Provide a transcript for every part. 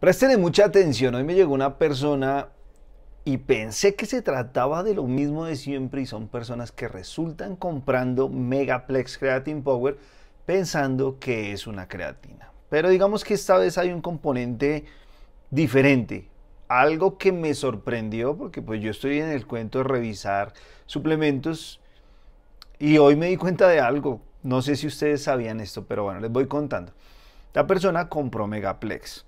Presten mucha atención, hoy me llegó una persona y pensé que se trataba de lo mismo de siempre y son personas que resultan comprando Megaplex Creatine Power pensando que es una creatina. Pero digamos que esta vez hay un componente diferente, algo que me sorprendió porque pues yo estoy en el cuento de revisar suplementos y hoy me di cuenta de algo. No sé si ustedes sabían esto, pero bueno, les voy contando. La persona compró Megaplex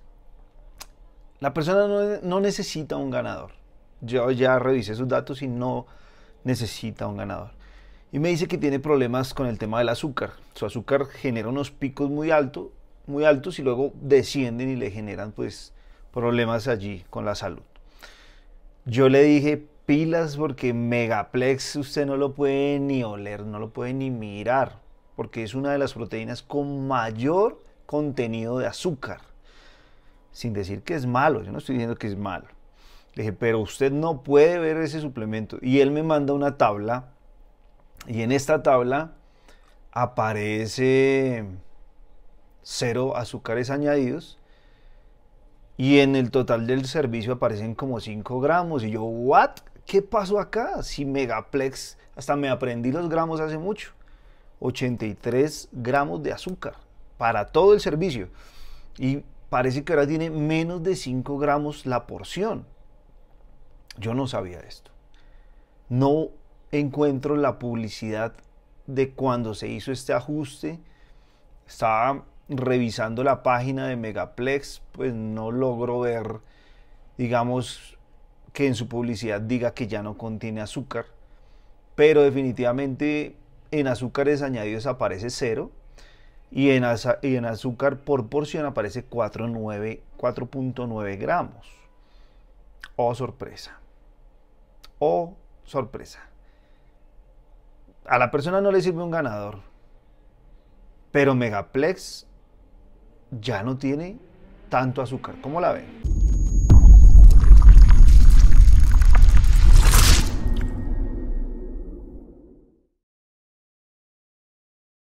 la persona no, necesita un ganador. Yo ya revisé sus datos y no necesita un ganador. Y me dice que tiene problemas con el tema del azúcar. Su azúcar genera unos picos muy altos, muy altos y luego descienden y le generan pues problemas allí con la salud. Yo le dije pilas porque Megaplex usted no lo puede ni oler, no lo puede ni mirar, porque es una de las proteínas con mayor contenido de azúcar sin decir que es malo, yo no estoy diciendo que es malo. Le dije, pero usted no puede ver ese suplemento. Y él me manda una tabla y en esta tabla aparece cero azúcares añadidos y en el total del servicio aparecen como 5 gramos. Y yo, ¿what? ¿Qué pasó acá? Si Megaplex, hasta me aprendí los gramos hace mucho. 83 gramos de azúcar para todo el servicio. Y parece que ahora tiene menos de 5 gramos la porción. Yo no sabía esto. No encuentro la publicidad de cuando se hizo este ajuste. Estaba revisando la página de Megaplex, pues no logro ver, digamos, que en su publicidad diga que ya no contiene azúcar. Pero definitivamente en azúcares añadidos aparece cero y en, azúcar por porción aparece 4.9 gramos. Oh, sorpresa. Oh, sorpresa. A la persona no le sirve un ganador. Pero Megaplex ya no tiene tanto azúcar. ¿Cómo la ven?